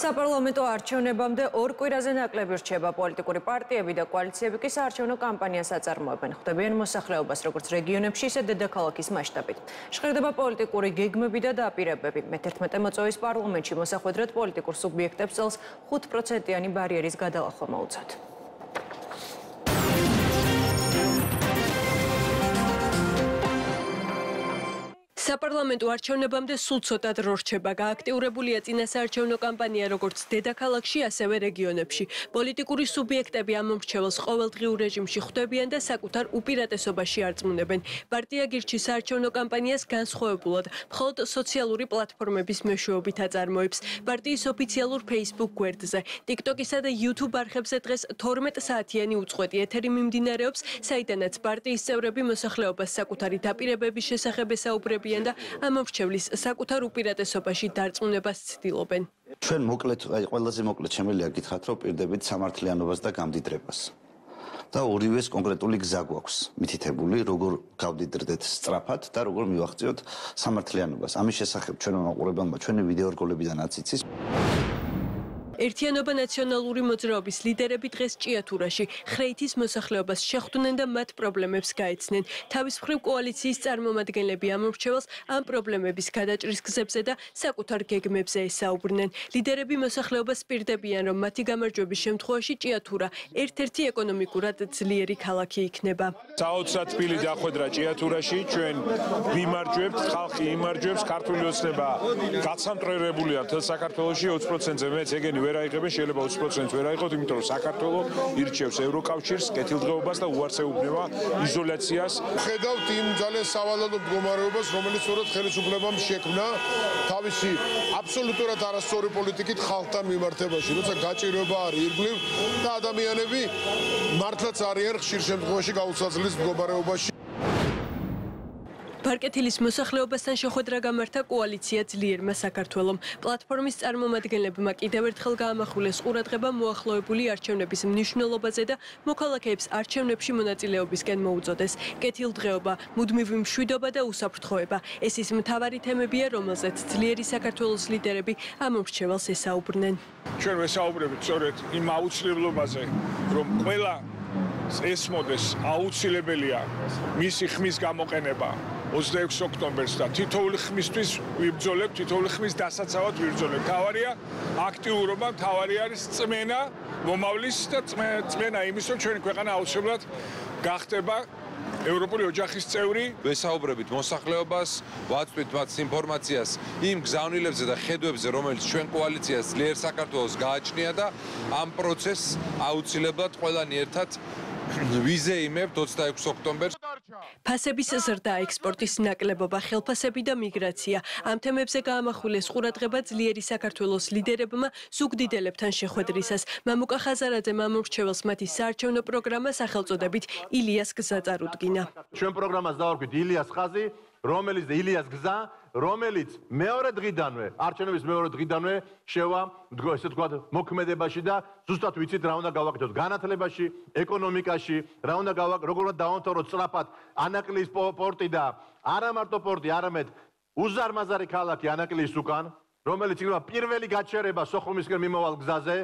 საპარლამენტო არჩევნებამდე ორ კვირაზე ნაკლები რჩება პოლიტიკური პარტიები და კოალიციები კი საარჩევნო კამპანიას აწარმოებენ. ხდებიან მოსახლეობას როგორც რეგიონებში, ისე დედაქალაქის მასშტაბით. შეხერდება პოლიტიკური გეგმები და დაპირებები. მე-11 მოწვევის პარლამენტში მოსახვედრად პოლიტიკურ სუბიექტებს წელს 5%-იანი ბარიერის გადალახვა მოუწევთ. საპარლამენტო არჩევნებამდე სულ ცოტა დრო რჩება. გააქტიურებულია წინასაარჩევნო კამპანია როგორც დედაქალაქში, ასევე რეგიონებში. პოლიტიკური სუბიექტები ამ მომრჩეველს ყოველდღიურ რეჟიმში ხვდებიან და საკუთარ უპირატესობაში არწმუნებენ. პარტია გირჩი საარჩევნო კამპანიას განსხვავებულად, მხოლოდ სოციალური პლატფორმების მეშვეობით აწარმოებს. პარტიის ოფიციალურ Facebook გვერდზე, TikTok-ისა და YouTube არხებზე დღეს 12 საათიანი უწყვეტი ეთერი მიმდინარეობს, საიდანაც პარტიის წევრები მოსახლეობას საკუთარი დაპირებების შესახებ ესაუბრებიან ცდილობენ და ამ მომრჩევლის საკუთარ უპირატესობაში დარწმუნებას ცდილობენ. ჩვენ მოკლედ, აი ყველაზე მოკლედ შემიძლია გითხრათ, რომ პირდებით სამართლიანობას და გამდიდრებას. და ორივეს კონკრეტული გზა გვაქვს მითითებული, როგორ გავდიდრდეთ სწრაფად და როგორ მივახციოთ სამართლიანობას. ამის შესახებ ჩვენმა მაყურებელმა ჩვენი ვიდეო რგოლებიდანაც იცის. ერთიანობა ნაციონალური მოძრაობის ლიდერები დღეს ჭიათურაში ხრეითის მოსახლეობას შეხვდნენ და მათ პრობლემებს გაეცნენ. თავის მხრივ კოალიციის წარმომადგენლები ამორჩეველს ამ პრობლემების გადაჭრის გზებზე და საკუთარ გეგმებზე ესაუბრნენ. ლიდერები მოსახლეობას პირდებიან, რომ მათი გამარჯვების შემთხვევაში ჭიათურა ერთ-ერთი ეკონომიკურად ძლიერი ქალაქი იქნება. საოცრად თბილი დახვედრა ჭიათურაში, ჩვენ ვიმარჯვებთ, ხალხი იმარჯვებს, ქართული ოცნება გაცამტრერებულია თელ საქართველოში 20%-ზე მეც ეგენი ვერ აიღებენ, შეიძლება 20% ვერ აიღოთ, იმიტომ რომ საქართველოს ირჩევს ევროკავშირს, კეთილდღეობას და უარსეუბნება იზოლაციას. ხედავთ იმ ძალიან სავალალო მდგომარეობას, რომელიც სწორედ ხელისუფლებამ შექმნა თავისი აბსოლუტურად არასწორი პოლიტიკით ხალხთან მიმართებაში, როცა გაჭირება არის ირგვლივ და ადამიანები მართლაც არიან ხშირ შემთხვევაში გაუცაძლეს მდგომარეობაში. ბარკეთილის მოსახლეობასთან შეხვედრა გამართა კოალიცია ძლიერმა საქართველომ. პლატფორმის წარმომადგენლებმა კიდევ ერთხელ გაამახვილეს ყურადღება მოახლოებული არჩევნების მნიშვნელობაზე და მოქალაქეებს არჩევნებში მონაწილეობისკენ მოუწოდეს. კეთილდღეობა, მუდმივი მშვიდობა და უსაფრთხოება. ეს ის მთავარი თემებია, რომელზეც ძლიერი საქართველოს ლიდერები ამ მრჩეველს ესაუბრნენ. ჩვენ ვესაუბრებით სწორედ იმ აუცილებლობაზე, რომ ყველა ეს მოდეს აუცილებელია მისი ხმის გამოყენება 26 ოქტომბერს და თითოეული ხმისთვის ვიბრძოლებთ, თითოეული ხმის დასაცავად ვიბრძოლებთ. თავარია აქტიურობა, თავარი არის წმენა, მომავლის და წმენა იმის, რომ ჩვენი ქვეყანა აუცილებლად გახდება ევროპული ოჯახის წევრი. ვესაუბრებით მოსახლეობას, ვაწვით მათ ინფორმაციას იმ გზავნილებზე და ხედვებზე, რომელიც ჩვენ კოალიციას ძლიერ საქართველოს გააჩნია და ამ პროცესს აუცილებლად ყველანი ერთად ვიზეიმებთ 26 ოქტომბერს. ფასების ზრდა, ექსპორტის ნაკლებობა, ხელფასები და მიგრაცია. ამ თემებზე გაამახვილეს ყურადღება ძლიერი საქართველოს ლიდერებმა ზუგდიდელებთან შეხვედრისას. მამუკა ხაზარაძე მამურჩეველს მათი საარჩევნო პროგრამა სახელწოდებით ილიას გზა წარუდგინა. ჩვენ პროგრამას დავარქვით ილიას ხაზი, რომელიც ილიას გზა რომელიც მეორე დღიდანვე, არჩევნების მეორე დღიდანვე შევა, ესე ვთქვათ, მოქმედებაში და ზუსტად ვიცით რა უნდა გავაკეთოთ განათლებაში, ეკონომიკაში, რა უნდა გავაკეთოთ, როგორ უნდა დავამთავროთ სწრაფად ანაკლიის პორტი და არა მარტო პორტი, არამედ უზარმაზარი ქალაქი ანაკლიის უკან, რომელიც იქნება პირველი გაჩერება სოხუმისკენ მიმავალ გზაზე.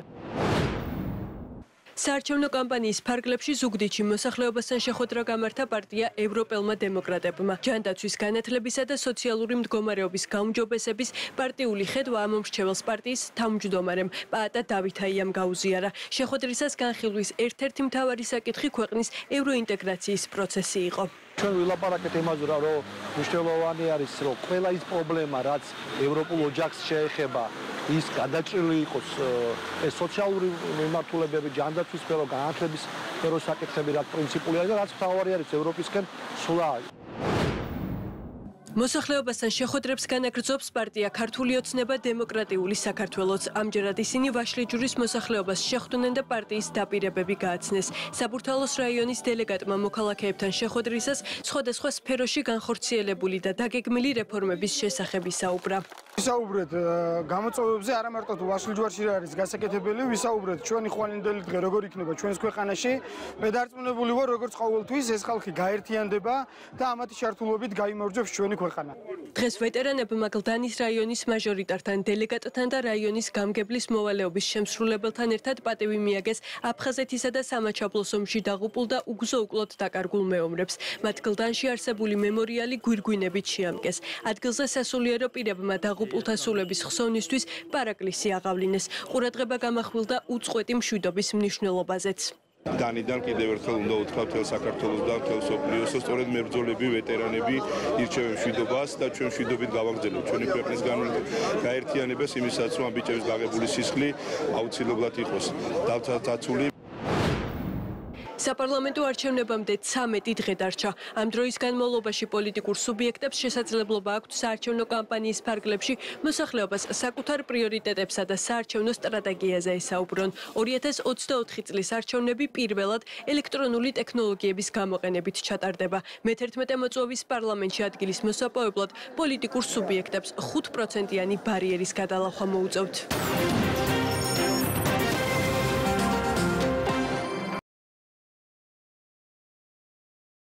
საარჩევნო კამპანიის ფარგლებში ზუგდიდში მოსახლეობასთან შეხვედრა გამართა პარტია ევროპელმა დემოკრატებმა. ჯანდაცვის განათლებისა და სოციალური მდგომარეობის გაუმჯობესების პარტიული ხედვა ამომრჩეველს პარტიის თავმჯდომარემ პაატა დავითაიამ გაუზიარა. შეხვედრისას განხილვის ერთ-ერთი მთავარი საკითხი ქვეყნის ევროინტეგრაციის პროცესი იყო. ჩვენ ვილაპარაკეთ იმაზე, რომ მნიშვნელოვანი არის, რომ ყველა ის პრობლემა, რაც ევროპულ ოჯახს შეეხება, ის გადაჭრილი იყოს ეს სოციალური მიმართულებები, ჯანდაცვის სფერო, განათლების სფერო საკითხები, რაც პრინციპულია და რაც მთავარი არის ევროპისკენ სულა. მოსახლეობასთან შეხვედრებს განაგრძობს პარტია ქართული ოცნება დემოკრატიული საქართველოს. ამჯერად ისინი ვაშლიჯურის მოსახლეობას შეხვდნენ და პარტიის დაპირებები გააცნეს. საბურთალოს რაიონის დელეგატმა მოქალაქეებთან შეხვედრისას სხვადასხვა სფეროში განხორციელებული და დაგეგმილი რეფორმების შესახებ ისაუბრა. ვისაუბრეთ გამოწვევებზე არა მარტო ვაშლიჯვარში რა არის გასაკეთებელი, ვისაუბრეთ ჩვენი ხვალინდელი დღე როგორ იქნება ჩვენს ქვეყანაში. მე დარწმუნებული ვარ, როგორც ყოველთვის ეს ხალხი გაერთიანდება და ამათი შართულობით გამოიმარჯვებს ჩვენი ქვეყანა. დღეს ვეტერანებმა გლდანის რაიონის მაჟორიტართან, დელეგატთან და რაიონის გამგებლის მოვალეობის შემსრულებელთან ერთად პატივი მიაგეს აფხაზეთისა და სამაჩაბლოს ომში დაღუპულ და უგზო-უკვლოდ დაკარგულ მეომრებს. მათ გლდანში არსებული მემორიალი გვირგვინებით შეამკეს. ადგილზე სასულიერო პირებმა დაღუპულთა სულების ხსოვნისთვის პარაკლისი აღავლინეს. ყურადღება გამახვილდა უწყვეტი მშვიდობის მნიშვნელობაზეც. დანიდან კიდევ ერთხელ უნდა უთხრათ თელ საქართველოს და თელ სოფლიოს სწორედ მებრძოლები ვეტერანები ირჩევენ მშვიდობას და ჩვენ მშვიდობით გავაგზავნებთ ჩვენი ქვეყნის გაერთიანებას იმისაც რომ ამბიჭების გაღებული სისხლი აუცილებლად იყოს. დავთათაცული საპარლამენტო არჩევნებამდე 13 დღე დარჩა. ამ დროის განმავლობაში პოლიტიკურ სუბიექტებს შესაძლებლობა აქვთ საარჩევნო კამპანიის ფარგლებში მოსახლეობას საკუთარ პრიორიტეტებსა და საარჩევნო სტრატეგიაზე ესაუბრონ. 2024 წლის არჩევნები პირველად ელექტრონული ტექნოლოგიების გამოყენებით ჩატარდება. მე-11 მოწვევის პარლამენტში ადგილის მოსაპოვებლად პოლიტიკურ სუბიექტებს 5%-იანი ბარიერის გადალახვა მოუწევთ.